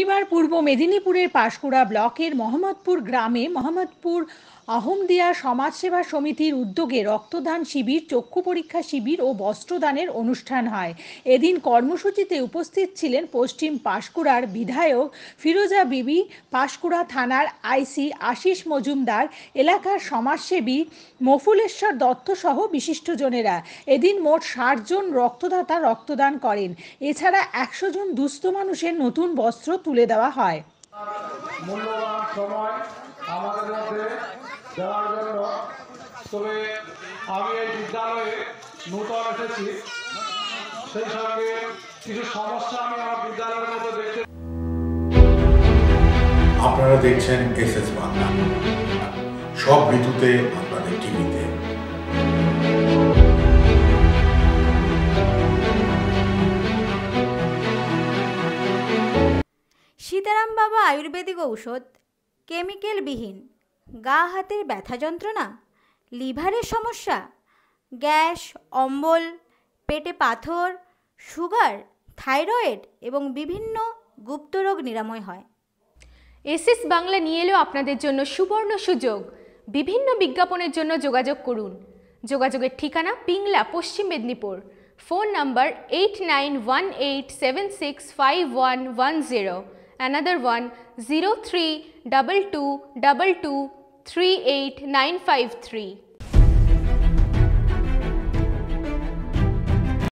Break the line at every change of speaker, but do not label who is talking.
শনিবার পূর্ব মেদিনীপুরের পাশকুড়া ব্লকের মোহাম্মদপুর গ্রামে মোহাম্মদপুর আহমদিয়া সমাজসেবা সমিতির উদ্যোগে রক্তদান শিবির, চক্ষু পরীক্ষা শিবির ও বস্ত্রদানের অনুষ্ঠান হয়। এদিন কর্মসূচিতে উপস্থিত ছিলেন পশ্চিম পাশকুড়ার বিধায়ক ফিরোজা বিবি, পাশকুড়া থানার আইসি আশিস মজুমদার, এলাকার সমাজসেবী মফুলেশ্বর দত্ত সহ বিশিষ্টজনেরা। এদিন মোট ষাট জন রক্তদাতা রক্তদান করেন। এছাড়া একশো জন দুস্থ মানুষের নতুন বস্ত্র তুলে দেওয়া হয়
আমাদের মধ্যে দেওয়ার জন্য তবে আমি এই বিদ্যালয়ে নূতন এসেছি। সেই সঙ্গে কিছু সমস্যা আমি আমার বিদ্যালয়ের মধ্যে দেখতে
আপনারা দেখছেন এস এস বাংলা। সব ঋতুতে আপনাদের টিভিতে।
সীতারাম বাবা আয়ুর্বেদিক ঔষধ কেমিক্যালবিহীন গা হাতের ব্যথা যন্ত্রণা। লিভারের সমস্যা? গ্যাস, অম্বল, পেটে পাথর, সুগার, থাইরয়েড এবং বিভিন্ন গুপ্তরোগ নিরাময় হয়।
এসএস বাংলা নিয়ে এলো আপনাদের জন্য সুবর্ণ সুযোগ। বিভিন্ন বিজ্ঞাপনের জন্য যোগাযোগ করুন। যোগাযোগের ঠিকানা Pingla, Paschim Medinipur. Phone number eight nine one eight seven six five one one zero another one zero three double two double two 38953.